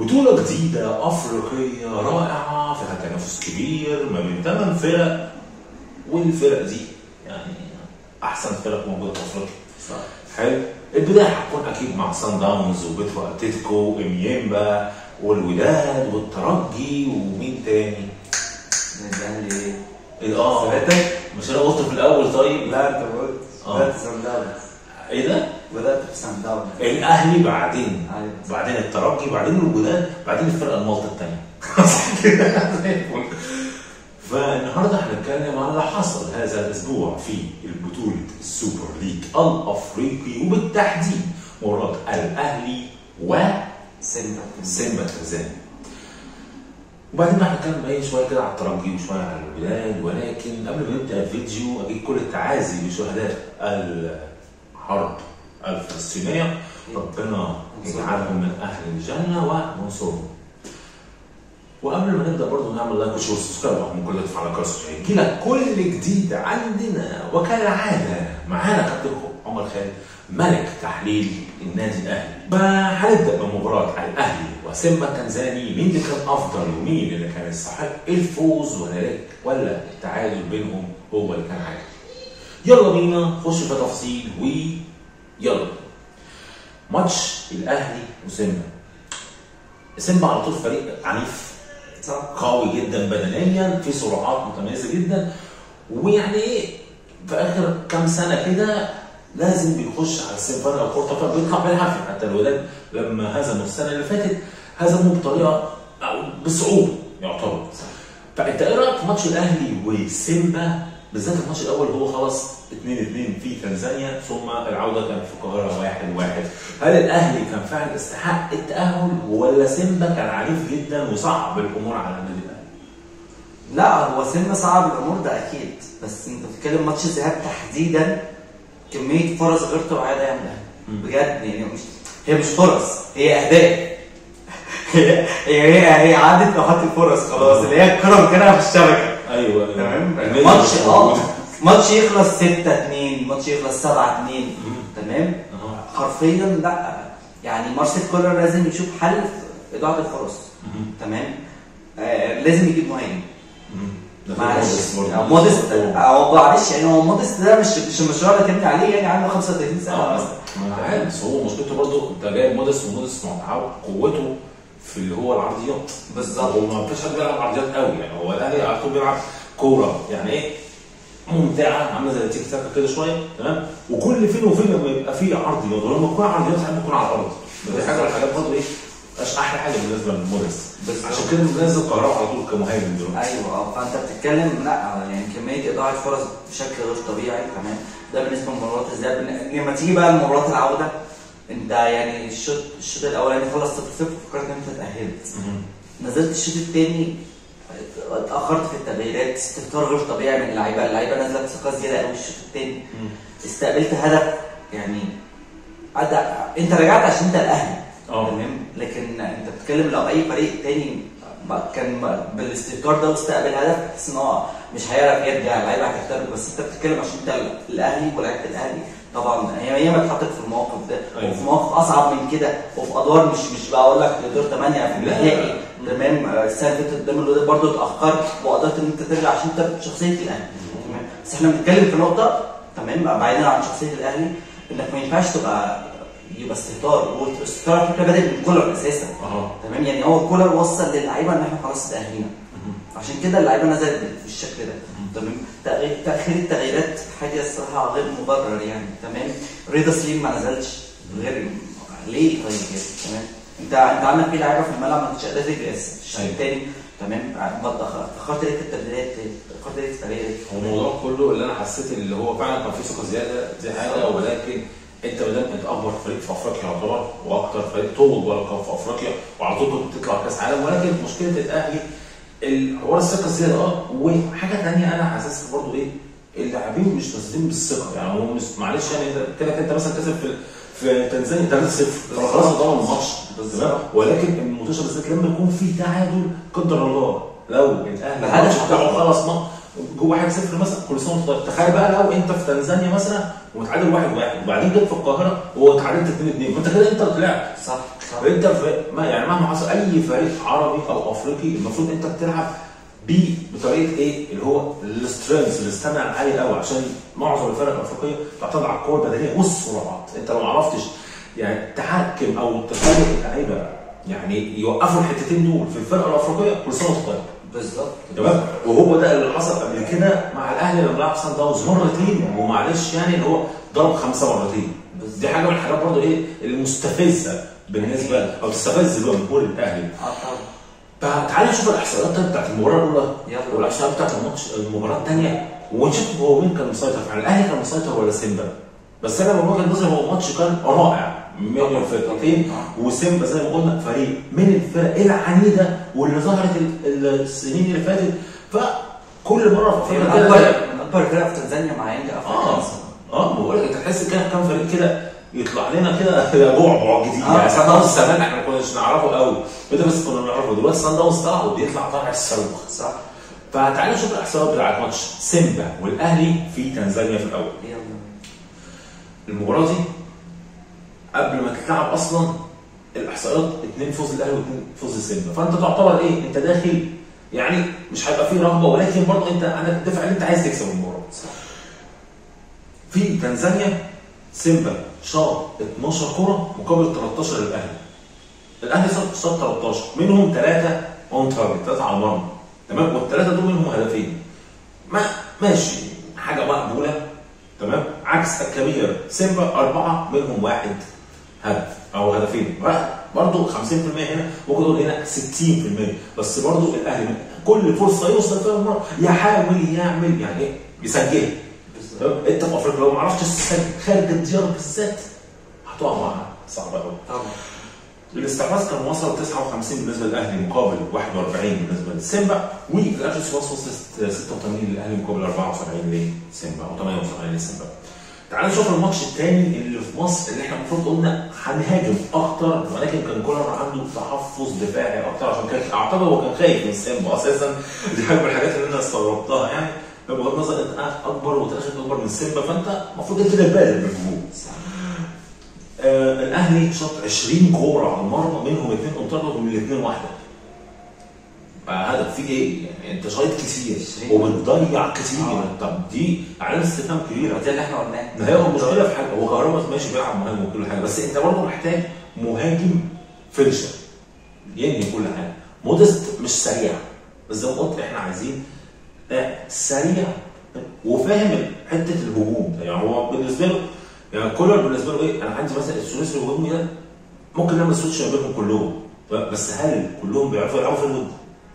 بطولة جديدة أفريقية رائعة فيها تنافس كبير ما بين ثمان فرق والفرق دي يعني أحسن فرق موجودة في أفريقيا. صح. حلو. البداية هتكون أكيد مع سان داونز وبيترو أتلتيكو إميامبا والوداد والترجي ومين تاني؟ الاهلي إيه، آه؟ مش أنا قلت في الأول طيب؟ لا أنت قلت آه. بدات سان داونز إيه ده؟ بدات بسان داونز الأهلي بعدين أيوة. بعدين الترجي بعدين الوداد بعدين الفرقة المالطة الثانية زي الفل. فالنهارده هنتكلم عن اللي حصل هذا الأسبوع في البطولة ال super league الأفريقي وبالتحديد مباراة الأهلي سيمبا وسيمبا التنزاني وبعدين بقى هنتكلم إيه شوية كده على الترجي وشوية على الوداد ولكن قبل ما نبدأ الفيديو أجيب كل التعازي لشهداء الحرب الفلسطينية. ربنا يجعلهم من أهل الجنة وينصرهم وقبل ما نبدأ برضه نعمل like و share و subscribe وهم كل تفعل على الجرس عشان يجي لك كل جديد عندنا. وكالعادة معانا كابتن عمر خالد ملك تحليل النادي الأهلي. فهنبدا بمباراة الأهلي وسيمبا التنزاني مين اللي كان أفضل ومين اللي كان يستحق الفوز ولا لا؟ ولا التعادل بينهم هو اللي كان عادل يلا بينا نخش في تفاصيل ويلا ماتش الأهلي وسيمبا. سيمبا على طول فريق عنيف. قوي جدا بدنيا في سرعات متميزة جدا. ويعني إيه في آخر كام سنة كده لازم بيخش على السيمفونيا الكورة بيطلع بالعافيه حتى الوداد لما هزموا السنة اللي فاتت هزموا بطريقة بصعوبة يعتبر. فأنت إيه رأيك في ماتش الأهلي وسيمبا؟ بالذات الماتش الأول هو خلاص 2 2 في تنزانيا ثم العودة كانت في القاهرة 1 1 هل الأهلي كان فعلا يستحق التأهل ولا سيمبا كان عنيف جدا وصعب الأمور على النادي الأهلي؟ لا هو سيمبا صعب الأمور ده أكيد بس أنت بتتكلم ماتش الذهاب تحديدا كمية فرص غير طبيعية ده بجد يعني مش هي مش فرص هي اهداف هي هي هي, عدت نقطة الفرص خلاص اللي هي الكرة كده في الشبكة. أيوه. تمام النادي ماتش آه. ماتش يخلص 6 2 ماتش يخلص 7 2 تمام. حرفيا لا. يعني مارسيل كولر لازم يشوف حل في إضاعة الفرص. تمام؟ آه لازم يجيب مهاجم. معلش. برضه. يعني موديست هو معلش يعني هو موديست ده مش مش المشروع اللي تبني عليه يعني عنده 35 سنة آه. مثلا. عارف بس هو مشكلته برضه أنت جايب موديست وموديست متعود قوته في اللي هو العرضيات. بالظبط. هو ما حد بيلعب عرضيات قوي يعني. هو الاهلي على طول بيلعب كورة. يعني إيه؟ ممتعة عاملة زي التيكي تاكا كده شوية. تمام؟ وكل فين وفين لما يبقى فيه عرضيات ولما تكون عرضيات ساعات بتكون على الأرض. دي حاجة من الحاجات برضه إيه؟ مش أحلى حاجة بالنسبة للموديست بالظبط. عشان كده منزل كهربا على طول كمهاجم دلوقتي. أيوه. أه فأنت بتتكلم لأ يعني كمية إضاعة فرص بشكل غير طبيعي. تمام؟ ده بالنسبة لمباراه الذهاب. لما تيجي بقى لمباراه العودة انت يعني الشوط الشوط الأولاني خلص 0 0 فكرت إن أنت اتأهلت. نزلت الشوط الثاني اتأخرت في التغييرات استهتار غير طبيعي من اللعيبة. اللعيبة نازلة بثقة زيادة قوي الشوط الثاني استقبلت هدف يعني أدى- أنت رجعت عشان أنت الأهلي. آه. تمام؟ لكن أنت بتتكلم لو أي فريق تاني كان بالاستهتار ده واستقبل هدف تحس إن هو مش هيعرف يرجع. اللعيبة هتحترق بس أنت بتتكلم عشان أنت الأهلي ولعيبه الأهلي. طبعا هي هي ما اتحطت في المواقف ده. أيوة. وفي مواقف أصعب من كده. وفي أدوار مش مش بقول لك دور 8 في. النهائي. تمام؟ السنة اللي فاتت قدام الوداد برضه اتاخرت وقدرت إن أنت ترجع عشان أنت شخصية الأهلي. تمام؟ بس إحنا بنتكلم في نقطة. تمام؟ بعيدا عن شخصية الأهلي. إنك ما ينفعش تبقى يبقى استهتار. والاستهتار على فكره بادئ من كولر أساسا. تمام؟ يعني هو كولر وصل للعيبة إن إحنا خلاص تاهلنا عشان كده اللعيبة نزلت بالشكل ده. تمام؟ تأخير التغييرات حاجة الصراحة غير مبرر يعني تمام؟ رضا سليم ما نزلش غير ليه طيب كده تمام؟ انت انت عندك في لعيبة في الملعب ما كانتش قادره تجري الشوط. الثاني تمام؟ ما اتاخرت ليه في التبديلات اتاخرت ليه في التغييرات هو الموضوع كله اللي أنا حسيت اللي هو فعلا كان فيه ثقة زياده دي حاجة ولكن أنت بدأت انت أكبر فريق في أفريقيا يعتبر وأكتر فريق طول ولقب في أفريقيا وعلى طول بتطلع كأس عالم ولكن مشكله الأهلي الحوار الثقة الزياده آه وحاجة ثانية أنا حاسسها برضو إيه اللاعبين مش نازلين بالثقة يعني هو مش معلش يعني أنت كده أنت مثلا كسب في في تنزانيا 3-0 خلاص ضمن الماتش ولكن المنتشر بالذات لما يكون في تعادل قدر الله لو الأهلي الماتش بتاعه. خلاص ما جوه 1 0 مثلا كل سنة وانت طيب. تخيل بقى لو انت في تنزانيا مثلا ومتعادل 1 1 وبعدين جيت في القاهرة واتعادلت 2 2 فانت كده انت طلعت. صح صح. انت في ما يعني مهما حصل أي فريق عربي أو أفريقي المفروض انت بتلعب بيه بطريقة إيه اللي هو السترينث الاستامينا العالي قوي عشان معظم الفرق الأفريقية تعتمد على القوه البدنية والسرعات انت لو ما عرفتش يعني تحكم أو تخلي اللعيبة يعني يوقفوا الحتتين دول في الفرقه الأفريقية كل سنة وانت طيب. بالظبط. تمام؟ وهو ده اللي حصل قبل كده مع الأهلي لما لعب سان داونز مرتين ومعلش يعني اللي هو ضرب خمسة مرتين دي حاجة من الحاجات برضه إيه المستفزة بالنسبة أو تستفز جمهور الأهلي. آه طبعا. فتعالى نشوف الإحصائيات طيب بتاعت المباراة الأولى. يلا. والإحصائيات بتاعت الماتش المباراة الثانية ونشوف هو مين كان مسيطر. فعلا الأهلي كان مسيطر ولا سيمبا؟ بس أنا من وجهة نظري هو الماتش كان رائع. الفرقتين آه. وسيمبا زي ما قلنا فريق من الفرق العنيدة واللي ظهرت ال- السنين اللي فاتت. فكل مرة في من افريقيا اكبر أكبر فرق في تنزانيا مع يانج آه آه بقول لك تحس كده كام فريق كده يطلع لنا كده بعبع جديد. آه، يعني. سان داونز زمان إحنا ما كناش نعرفه قوي. بس كنا بنعرفه دلوقتي. سان داونز طلع وبيطلع طالع الصاروخ صح؟ فتعالى نشوف الاحصائيات بتاعت ماتش سيمبا والأهلي في تنزانيا في الأول. يلا. المباراة دي قبل ما تتلعب أصلا الإحصائيات اثنين فوز الأهلي واثنين فوز سيمبا فأنت تعتبر إيه؟ أنت داخل يعني مش هيبقى فيه رغبة ولكن برضه أنت عندك الدافع اللي أنت عايز تكسب المباراه في تنزانيا سيمبا شاط 12 كرة مقابل 13 للأهلي. الأهلي شاط شاط 13 منهم ثلاثة on target ثلاثة على المرمى تمام؟ والثلاثة دول منهم هدفين. ما ماشي. حاجة مقبولة. تمام؟ عكس الكبير سيمبا أربعة منهم واحد. هدف أو هدفين. برضه 50% هنا ممكن نقول هنا 60% بس برضه الأهلي كل فرصة يوصل فيها المرمى يحاول يعمل يعني إيه؟ يسجلها أنت في أفريقيا لو ما عرفتش تسجل خارج الديار بالذات هتقع معاها صعبة قوي طبعا. الاستحواذ كان وصل 59 بالنسبة للأهلي مقابل 41 بالنسبة للسيمبا والاجس وصل 86 للأهلي مقابل 74 لسيمبا أو 78 لسيمبا. تعال نشوف الماتش الثاني اللي في مصر اللي إحنا المفروض قلنا هنهاجم أكتر ولكن كان كولر عنده تحفظ دفاعي أكتر عشان كان أعتقد هو كان خايف من سيمبا أساسا. دي حاجة من الحاجات اللي أنا استغربتها يعني. بغض النظر انت أكبر وتاخد أكبر من سيمبا فأنت المفروض أنت اللي بالغ بالهجوم آه الأهلي شاط 20 كورة على المرمى منهم اثنين انطردوا الاثنين واحدة. هدف في إيه؟ يعني أنت شايط كتير 20. وبتضيع كتير آه. طب دي علامه استفهام كبيره ده اللي إحنا قلناه. ما هي هو المشكلة في حاجة. هو كهربا ماشي بيلعب مهاجم وكل حاجة. بس أنت برضه محتاج مهاجم finisher. ينهي كل حاجة. مودست مش سريع. بس زي ما قلت إحنا عايزين سريع. وفاهم حتة الهجوم. ده. يعني هو بالنسبة له يعني كولر بالنسبة له إيه؟ أنا عندي مثلا الثلاثي الهجومي ده ممكن نعمل switch ما بينهم كلهم. بس هل كلهم بيعرفوا يلعبوا في الود؟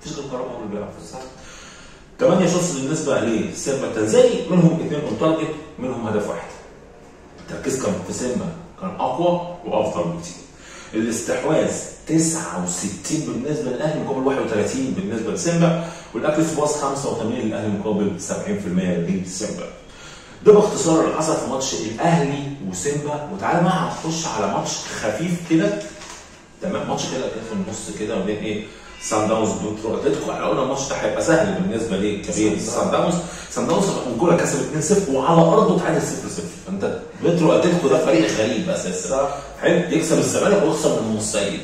مفيش غير كهربا هو اللي بيلعب صح 8 shots بالنسبة لسيمبا التنزاني منهم اثنين on target منهم هدف واحد. التركيز كان في سيمبا كان أقوى وأفضل بكتير. الاستحواذ 69 بالنسبة للأهلي مقابل 31 بالنسبة لسيمبا وال accurate pass 85 للأهلي مقابل 70% لسيمبا ده باختصار اللي حصل في ماتش الأهلي وسيمبا وتعالى بقى هنخش على ماتش خفيف كده. تمام؟ ماتش كده كده في النص كده وبين إيه؟ سان داونز بيترو اتلتيكو إحنا قلنا الماتش ده هيبقى سهل بالنسبة ليه كبير سان داونز سان داونز انجولا كسب 2-0 وعلى أرضه تعادل 0-0 فأنت بيترو أتلتيكو ده فريق غريب أساسا. صح. حلو. يكسب الزمالك ويخسر من المصيد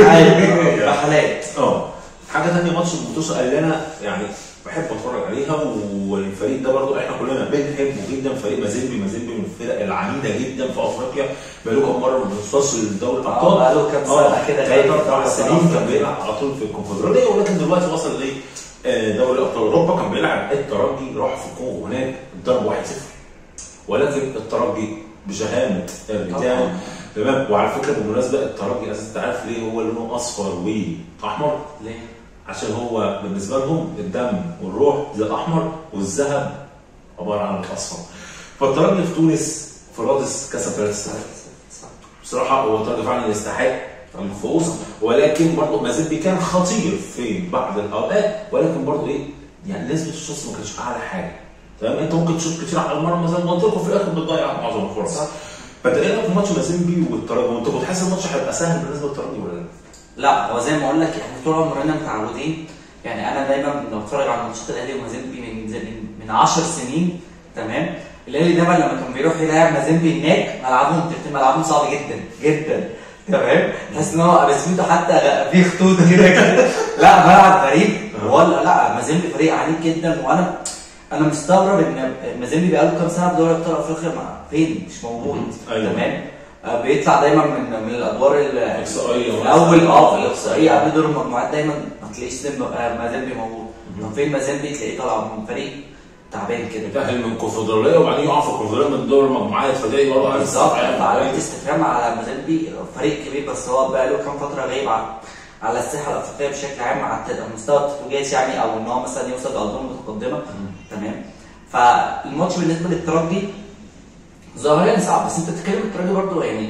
عادي رحلات. أه. حاجة ثانية ماتش الموتوسا اللي أنا يعني بحب اتفرج عليها والفريق ده برضو إحنا كلنا بنحبه جدا. فريق مازيمبي مازيمبي من الفرق العنيدة جدا في أفريقيا. بقاله كام مرة ما بيوصلش لدوري الأبطال. آه بقاله كام سنة كده غايب أربع في سنين. كان بيلعب على طول في الكونفدرالية ولكن دلوقتي وصل ل دوري ابطال أوروبا. كان بيلعب الترجي راح في الكونغو هناك ضرب 1-0 ولكن الترجي بشهامه الرجال طبعاً. تمام. وعلى فكرة بالمناسبة الترجي أساسا أنت عارف ليه؟ هو لونه أصفر واحمر ليه؟ عشان هو بالنسبة لهم الدم والروح زي الأحمر والذهب عبارة عن الأصفر. فالترجي في تونس في رادس كسب 3 صح بصراحة هو الترجي فعلا يستحق الفوز ولكن برضه مازيمبي كان خطير في بعض الأوقات ولكن برضه إيه؟ يعني نسبه الشوط ما كانتش أعلى حاجة. تمام؟ أنت ممكن تشوط كتير على المرمى زي ما قلت لكم في الآخر بتضيع معظم الفرص. صح. فانت إيه رايك في ماتش مازيمبي والترجي وأنت كنت حاسس الماتش هيبقى سهل بالنسبة للترجي لا؟ هو زي ما أقول لك إحنا طول عمرنا متعودين. يعني أنا دايما لما بتفرج على ماتشات الأهلي ومازيمبي من من من 10 سنين تمام؟ الأهلي دايما لما كان بيروح يلعب مازيمبي هناك ملعبهم ملعبهم صعب جدا جدا تمام؟ تحس إن هو بسمته حتى في خطوط كده كده. لا ملعب غريب. ولا لا مازيمبي فريق عنيف جدا. وأنا أنا مستغرب إن مازيمبي بقاله كام سنة في دوري أبطال أفريقيا فين؟ مش موجود أيوة. تمام؟ بيطلع دايما من من الأدوار ال- إقصائية في مثلاً. الأول آه في الاقصائيه قبل دور المجموعات دايما ما تلاقيش سيمبا- آه، موجود طب فين مازيمبي تلاقيه طالع من فريق تعبان كده. يتأهل من الكونفدرالية وبعدين يقع في الكونفدرالية من دور المجموعات فده برضه بالظبط. فعملت استفهام على مازيمبي فريق كبير بس هو بقى له كام فترة غايب على على الساحه الأفريقية بشكل عام الت- المستوى التتويجات يعني أو إن هو مثلا يوصل لادوار متقدمة. تمام. فالماتش بالنسبة للترجي ظاهريا صعب بس أنت بتتكلم الترجي برضه يعني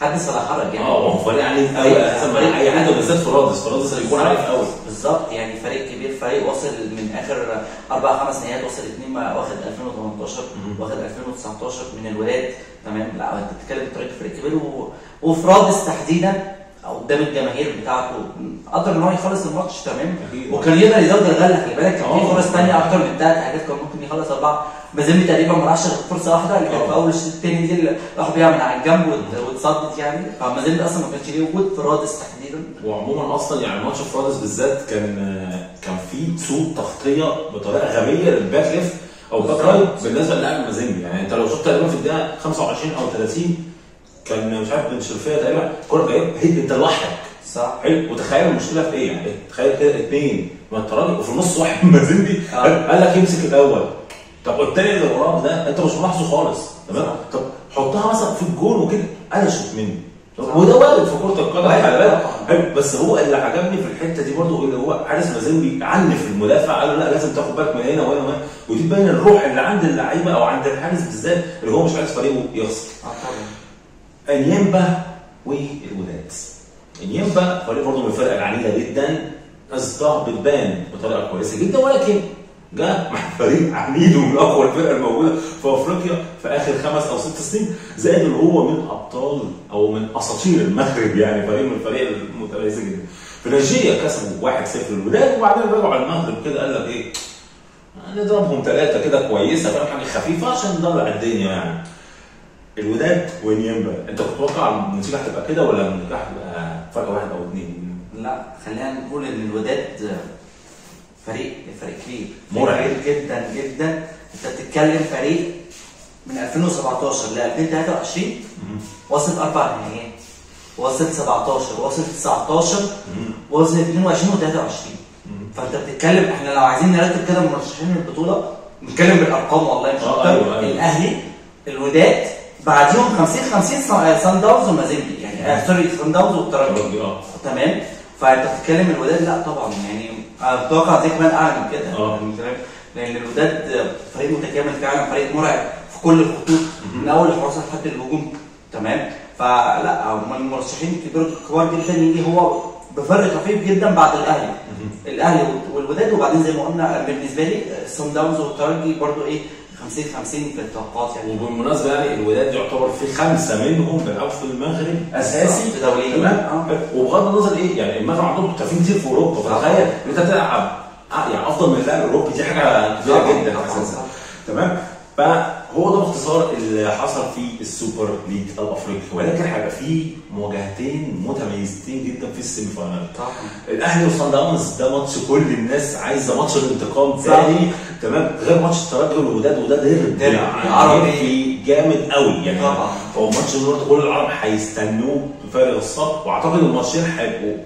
حدث ولا حرج يعني. آه هو فريق قوي أساسا فريق- مع أي حاجة بالذات في رادس في رادس هيكون عنيف قوي بالظبط يعني فريق كبير فريق وصل من آخر أربع خمس نهائيات وصل اثنين ما- واخد 2018 واخد 2019 من الولاد تمام؟ لا أنت بتتكلم فريق فريق كبير و... وفي رادس تحديدا قدام الجماهير بتاعته قدر إن هو يخلص الماتش تمام. وكان يقدر يزود الغله خلي بالك كان في آه. فرص ثانية أكتر من ثلاث أهداف كان ممكن يخلص أربعة مازيمبي تقريبا ما راحش غير فرصة واحدة اللي كانت في آه. أول الشوط الثاني دي اللي راح بيها من على الجنب وات- واتصدت يعني فمازيمبي أصلا ما كانش ليه وجود في رادس تحديدا وعموما أصلا يعني ماتش في رادس بالذات كان كان في سوء تغطية بطريقة غبية لل back left أو back right بالنسبة للاعب مازيمبي يعني أنت لو شفت تقريبا في الدقيقة 25 أو 30 كان مش عارف بن شرفيه تقريبا كورة جايب head انت لوحدك صح. حلو. وتخيل المشكلة في إيه؟ يعني تخيل كده اثنين من الترجي وفي النص واحد من مازيمبي. آه. قال لك يمسك الأول. طب والتاني اللي وراه ده أنت مش ملاحظه خالص. تمام. طب حطها مثلا في الجون وكده. أنا شوت مني. وده وارد في كرة القدم خلي بالك. حلو. بس هو اللي عجبني في الحتة دي برضو اللي هو حارس مازيمبي عنف المدافع قال له لا لازم تاخد بالك من هنا وهنا وهنا. ودي تبين الروح اللي عند اللعيبة أو عند الحارس بالذات اللي هو مش عايز فريقه يخسر. طبعا. انيمبا والوداد انيمبا فريق برضه من الفرق العنيده جدا اصداء بتبان بطريقة كويسة جدا ولكن جاء مع فريق عنيد ومن أقوى الفرق الموجودة في أفريقيا في آخر خمس أو ست سنين زائد اللي هو من أبطال أو من أساطير المغرب يعني فريق من الفريق المتميزه جدا. في نيجيريا كسبوا 1-0 الوداد وبعدين رجعوا على المغرب كده قال لك إيه؟ نضربهم ثلاثة كده كويسة فاهم حاجة خفيفة عشان ندلع الدنيا يعني. الوداد ونيمبا انت كنت متوقع النتيجة هتبقى كده ولا النتيجه هتبقى فرق واحد أو اثنين؟ لا خلينا نقول إن الوداد فريق فريق كبير. مرعب. كبير جدا جدا. أنت بتتكلم فريق من 2017 ل 2023 وصل أربع نهائيات. وصل 17 وصل 19 وصل 22 و23 فأنت بتتكلم إحنا لو عايزين نرتب كده مرشحين للبطولة نتكلم بالأرقام والله مش آه، أكتر. أيوة، أيوة. الأهلي الوداد بعديهم 50 50 سان داونز ومازيمبي يعني آه، سوري سان داونز والترجي الترجي آه. تمام؟ فانت بتتكلم الوداد؟ لا طبعا. يعني أنا أتوقع زي كمان أعلى من كده. آه. يعني؟ لأن الوداد فريق متكامل فعلا فريق مرعب في كل الخطوط. من أول الحراسه لحد الهجوم. تمام؟ فلا هم المرشحين كبار كبار جدا. يجي هو بفرق خفيف جدا بعد الأهلي. الأهلي والوداد وبعدين زي ما قلنا بالنسبة لي سان داونز والترجي برضو إيه 50 50 في التوقعات يعني وبالمناسبة يعني الوداد يعتبر في خمسة منهم بيلعبوا في المغرب أساسي في دوليين. تمام آه. وبغض النظر إيه يعني المغرب عندهم محترفين كتير في أوروبا صح. فتخيل إن أنت تلعب آه، يعني أفضل من اللاعب الأوروبي دي حاجة كبيرة جدا أساسا. تمام فهو ده باختصار اللي حصل في السوبر ليج الأفريقي ولكن هيبقى فيه مواجهتين متميزتين جدا في ال semi-final الأهلي وصن داونز ده ماتش كل الناس عايزة ماتش الانتقام صح. تاني تمام؟ غير ماتش الترجي والوداد وده ديربي يعني عربي. جامد قوي يعني. طبعا. هو ماتش النهارده كل العرب هيستنوه بفارغ الصبر واعتقد الماتشين هيبقوا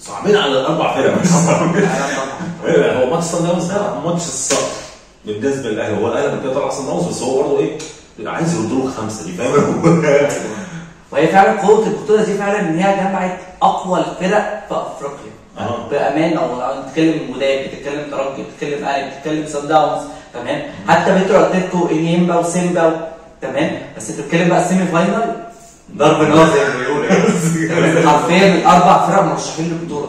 صعبين على الأربع فرق. صعبين طبعا. هو ماتش صن داونز ده ماتش الثأر بالنسبة للأهلي. هو الأهلي كده طلع صن داونز بس هو برضه إيه؟ عايز يرد له خمسة دي فاهم؟ وهي فعلا قوة البطولة دي فعلا إن هي جمعت أقوى الفرق في أفريقيا. بامانه لو بتتكلم وداد بتتكلم ترجي بتتكلم أهلي بتتكلم سان داونز تمام؟ حتى بيترو أتلتيكو إنيمبا وسيمبا تمام؟ بس أنت بتتكلم بقى ال semi-final ضرب نار زي ما بيقولوا يعني. حرفيا الأربع فرق مرشحين للبطولة.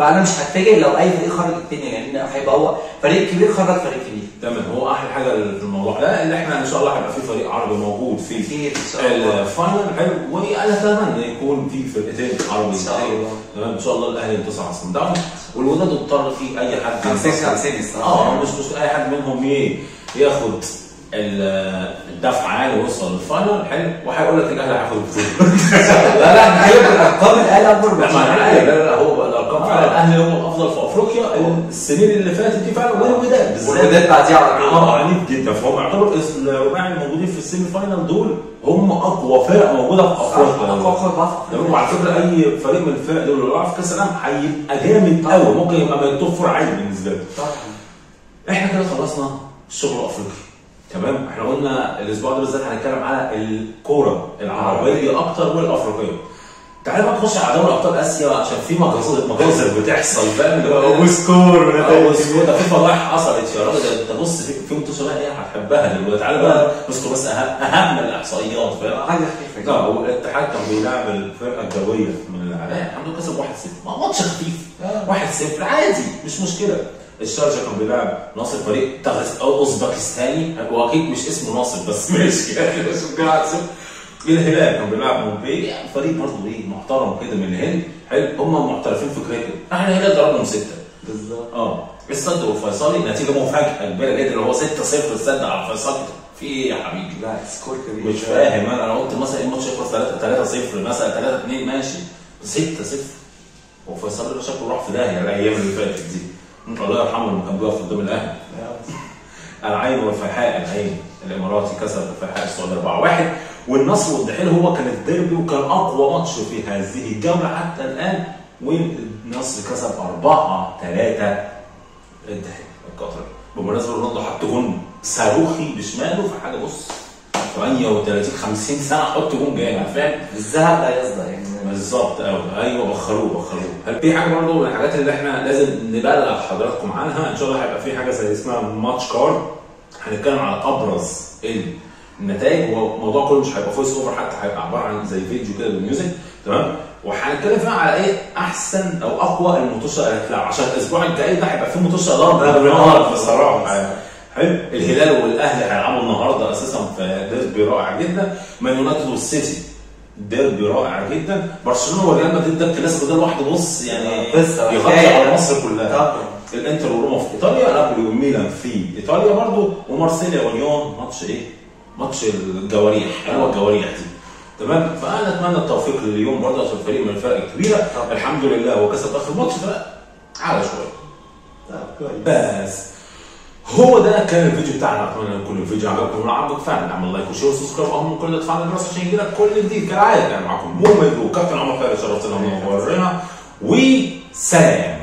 فأنا مش هتفاجئ لو أي فريق خرج التاني لأن هيبقى هو فريق كبير خرج فريق كبير. تمام هو أحلى حاجة في الموضوع ده اللي إحنا إن شاء الله هيبقى في فريق عربي موجود في كتير إن شاء الله. الفاينل حلو وأنا أتمنى يكون في فرقتين عربي. إن شاء الله. تمام إن شاء الله الأهلي ينتصر على صن داونز والوداد اضطر في أي حد 50 ينتصر. 50 الصراحه آه مش مش أي حد منهم إيه ياخد ال- الدفعه يعني ويوصل لل final حلو وهيقول لك الأهلي هياخد البطولة. لا لا بنتكلم بالارقام الاهلي اكبر لا لا لا، هو بقى فعلا الاهلي هو الأفضل في أفريقيا. السنين اللي فاتت دي فعلا والوداد بالذات والوداد بعديها على طول آه عنيف جدا. فهم يعتبروا الرباعي الموجودين في ال semi-final دول هم أقوى فرق موجودة في أفريقيا. تمام وعلى فكرة أي فريق من الفرق دول اللي بيلعب في كأس العالم هيبقى جامد قوي ممكن يبقى من ال top four عادي بالنسبة له إحنا كده خلصنا الشغل الافريقي تمام؟ إحنا قلنا الأسبوع ده بالذات هنتكلم على الكورة العربية أكتر والأفريقية. تعالى بقى نخش على دوري أبطال آسيا عشان في مجازر مجازر بتحصل فاهم؟ و score آه و score ده في فضايح حصلت يا راجل. أنت بص في بقى إيه هتحبها دلوقتي. تعالى بقى نذكر بس اهم أهم الإحصائيات فاهم؟ حاجة خفيفة آه هو الاتحاد كان بيلعب القوة الجوية من العراق عنده كسب 1-0 ما ماتش خفيف. 1-0 عادي مش مشكلة. الشارقة كان بيلعب ناصر فريق اوزبكستاني هو أكيد مش اسمه ناصر بس ماشي. يعني بس بيلعب 1 الهلال كان بيلعب مومباي يعني فريق برضه إيه محترم كده من الهند حلو هم محترفين في كريكت إحنا الهلال ضربهم ستة. بالظبط. آه. السد والفيصلي نتيجة مفاجأة كبيرة جدا اللي هو 6-0 السد على الفيصلي. في إيه يا حبيبي؟ لا score كبير. مش فاهم أنا أنا قلت مثلا الماتش يخلص 3 3 0 مثلا 3 2 ماشي. 6 0 هو فيصل ده شكله راح في داهية الأيام اللي فاتت دي. الله يرحمه لما كان بيقف قدام الأهلي. العين والفيحاء العين الإماراتي كسب الفيحاء السعودي 4 1 والنصر والدحيل هو كان الديربي وكان أقوى ماتش في هذه الجولة حتى الآن والنصر كسب 4 3 الدحيل القطري. بالمناسبه رونالدو حط جون صاروخي بشماله في حاجة بص 38 50 سنة حط جون جامد فاهم؟ الذهب لا يصدق يعني. بالظبط قوي أيوه بخروه بخروه. هل في حاجة برضه من الحاجات اللي إحنا لازم نبلغ حضراتكم عنها؟ إن شاء الله هيبقى في حاجة زي اسمها match card. هنتكلم على أبرز النتائج هو الموضوع كله مش هيبقى voice over حتى هيبقى عبارة عن زي فيديو كده بال music تمام؟ وهنتكلم فيها على إيه؟ أحسن أو أقوى الماتشات اللي هتلعب عشان الأسبوع الجاي ده هيبقى فيه ماتشات ضرب بالنهار بصراحة. حلو؟ الهلال والأهلي هيلعبوا النهارده أساسا في ديربي رائع جدا. مان يونايتد والسيتي ديربي رائع جدا. برشلونة وريال مدريد ده الكلاسيكو ده لوحده بص يعني يغطي. على مصر كلها. الإنتر وروما في إيطاليا نابولي وميلان في إيطاليا برضو. ومارسيليا وليون ماتش إيه؟ ماتش الجواريح حلوة الجواريح دي. تمام؟ فأنا أتمنى التوفيق لليوم برضه عشان فريق من الفرق الكبيره طبعا. الحمد لله. هو كسب آخر ماتش ده على شوية. طب كويس. بس هو ده كان الفيديو بتاعنا. أتمنى يكون الفيديو عجبكم. لو عجبك فعلا اعمل like و share و subscribe. اهم كل ده تفعل الجرس عشان يجيلك كل جديد كالعادة. كان معاكم مؤمن وكابتن عمر خير. شرفتنا ونورنا وسلام.